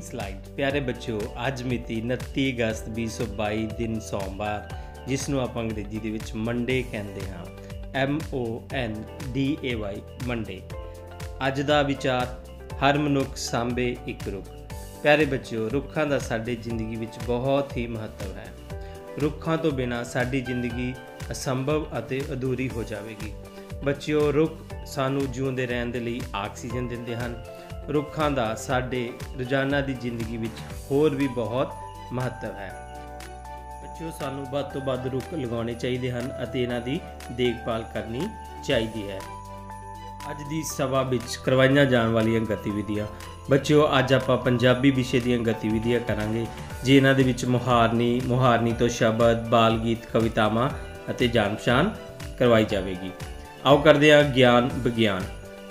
Slide. ਪਿਆਰੇ ਬੱਚਿਓ, ਅੱਜ ਮਿਤੀ 29 ਅਗਸਤ 2022 ਦਿਨ ਸੋਮਵਾਰ, ਜਿਸ ਨੂੰ ਆਪਾਂ ਅੰਗਰੇਜ਼ੀ ਦੇ ਵਿੱਚ ਮੰਡੇ ਕਹਿੰਦੇ ਹਾਂ। M O N D A Y Monday ਅੱਜ ਦਾ ਵਿਚਾਰ, ਹਰ ਮਨੁੱਖ ਸਾਂਭੇ ਇੱਕ ਰੁੱਖ। ਪਿਆਰੇ ਬੱਚਿਓ, ਰੁੱਖਾਂ ਦਾ ਸਾਡੀ ਜ਼ਿੰਦਗੀ ਵਿੱਚ ਬਹੁਤ ਹੀ ਮਹੱਤਵ ਹੈ। ਰੁੱਖਾਂ ਤੋਂ ਬਿਨਾਂ ਸਾਡੀ ਜ਼ਿੰਦਗੀ ਅਸੰਭਵ ਅਤੇ ਅਧੂਰੀ ਹੋ ਜਾਵੇਗੀ। ਬੱਚਿਓ, ਰੁੱਖ ਸਾਨੂੰ ਜਿਉਂਦੇ ਰਹਿਣ ਦੇ ਲਈ ਆਕਸੀਜਨ ਦਿੰਦੇ ਹਨ ਰੁੱਖਾਂ ਦਾ ਸਾਡੇ ਰੋਜ਼ਾਨਾ ਦੀ ਜ਼ਿੰਦਗੀ ਵਿੱਚ ਹੋਰ ਵੀ ਬਹੁਤ ਮਹੱਤਵ ਹੈ। ਬੱਚਿਓ, ਸਾਨੂੰ ਵੱਧ ਤੋਂ ਵੱਧ ਰੁੱਖ ਲਗਾਉਣੇ ਚਾਹੀਦੇ ਹਨ ਅਤੇ ਇਹਨਾਂ ਦੀ ਦੇਖਭਾਲ ਕਰਨੀ ਚਾਹੀਦੀ ਹੈ। ਅੱਜ ਦੀ ਸਭਾ ਵਿੱਚ ਕਰਵਾਈਆਂ ਜਾਣ ਵਾਲੀਆਂ ਗਤੀਵਿਧੀਆਂ। ਬੱਚਿਓ, ਅੱਜ ਆਪਾਂ ਪੰਜਾਬੀ ਵਿਸ਼ੇ ਦੀਆਂ ਗਤੀਵਿਧੀਆਂ ਕਰਾਂਗੇ ਜਿਨ੍ਹਾਂ ਦੇ ਵਿੱਚ ਮੁਹਾਰਨੀ ਮੁਹਾਰਨੀ ਤੋਂ ਸ਼ਬਦ ਬਾਲ ਗੀਤ ਕਵਿਤਾਵਾਂ ਅਤੇ ਜਾਣ ਪਛਾਣ ਕਰਵਾਈ ਜਾਵੇਗੀ। ਆਓ ਕਰਦੇ ਹਾਂ ਗਿਆਨ ਵਿਗਿਆਨ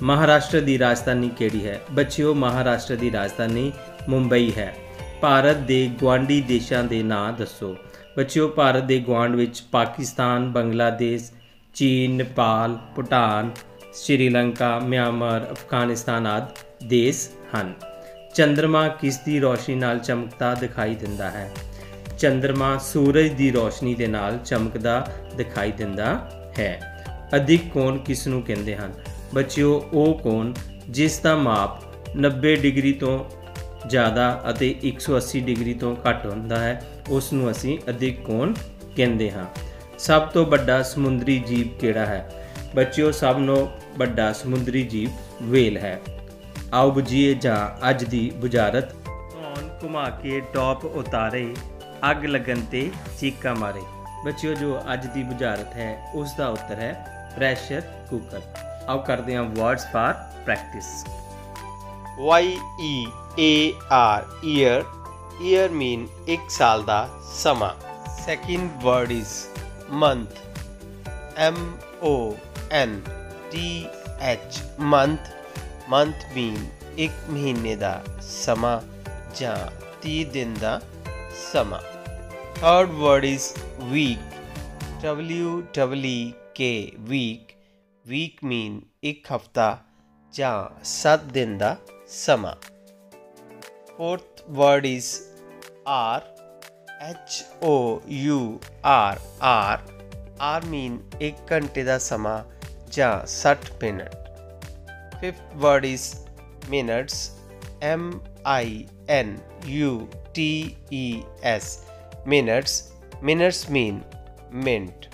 ਮਹਾਰਾਸ਼ਟਰ ਦੀ ਰਾਜਧਾਨੀ ਕਿਹੜੀ ਹੈ? ਬੱਚਿਓ, ਮਹਾਰਾਸ਼ਟਰ ਦੀ ਰਾਜਧਾਨੀ ਮੁੰਬਈ ਹੈ। ਭਾਰਤ ਦੇ ਗਵਾਂਢੀ ਦੇਸ਼ਾਂ ਦੇ ਨਾਂ ਦੱਸੋ। ਬੱਚਿਓ, ਭਾਰਤ ਦੇ ਗਵਾਂਢ ਵਿੱਚ ਪਾਕਿਸਤਾਨ, ਬੰਗਲਾਦੇਸ਼, ਚੀਨ, ਨੇਪਾਲ, ਭੂਟਾਨ, ਸ਼੍ਰੀਲੰਕਾ, ਮਿਆਂਮਾਰ, ਅਫਗਾਨਿਸਤਾਨ ਆਦਿ ਦੇਸ਼ ਹਨ। ਚੰ드ਰਮਾ ਕਿਸ ਦੀ ਰੋਸ਼ਨੀ ਨਾਲ ਚਮਕਦਾ ਦਿਖਾਈ ਦਿੰਦਾ ਹੈ? ਚੰ드ਰਮਾ ਸੂਰਜ ਦੀ ਰੋਸ਼ਨੀ ਦੇ ਨਾਲ ਚਮਕਦਾ ਦਿਖਾਈ ਦਿੰਦਾ ਹੈ। ਅਧਿਕ ਕੋਣ ਕਿਸ ਨੂੰ ਕਹਿੰਦੇ ਹਨ? ਬੱਚਿਓ ਉਹ ਕੋਣ ਜਿਸ ਦਾ ਮਾਪ 90 ਡਿਗਰੀ ਤੋਂ ਜ਼ਿਆਦਾ ਅਤੇ 180 ਡਿਗਰੀ ਤੋਂ ਘੱਟ ਹੁੰਦਾ ਹੈ ਉਸ ਨੂੰ ਅਸੀਂ ਅਧਿਕ ਕੋਣ ਕਹਿੰਦੇ ਹਾਂ? ਸਭ ਤੋਂ ਵੱਡਾ ਸਮੁੰਦਰੀ ਜੀਵ ਕਿਹੜਾ ਹੈ? ਬੱਚਿਓ ਸਭ ਨੂੰ ਵੱਡਾ ਸਮੁੰਦਰੀ ਜੀਵ ਵੇਲ ਹੈ। ਆਓ ਬੁਝੀਏ ਜਾਂ ਅੱਜ ਦੀ ਬੁਝਾਰਤ। ਕੌਣ ਘੁਮਾ ਕੇ ਟੌਪ ਉਤਾਰੇ ਅੱਗ ਲੱਗਣ ਤੇ ਚੀਕਾਂ ਮਾਰੇ? ਬੱਚਿਓ ਜੋ ਅੱਜ ਦੀ ਬੁਝਾਰਤ ਹੈ ਉਸ ਦਾ ਉੱਤਰ ਹੈ ਪ੍ਰੈਸ਼ਰ ਕੁੱਕਰ। ਆਓ ਕਰਦੇ ਹਾਂ words for practice Y E A R year year mean 1 ਸਾਲ ਦਾ ਸਮਾਂ second word is month M O N T H month month mean 1 ਮਹੀਨੇ ਦਾ ਸਮਾਂ ਜਾਂ 30 ਦਿਨ ਦਾ ਸਮਾਂ third word is week W W E K week week mean ਇੱਕ ਹਫਤਾ ਜਾਂ 7 ਦਿਨ ਦਾ ਸਮਾਂ fourth word is hour H O U R hour hour mean 1 ਘੰਟੇ ਦਾ ਸਮਾਂ ਜਾਂ 60 minute fifth word is minutes M I N U T E S minutes minutes mean mint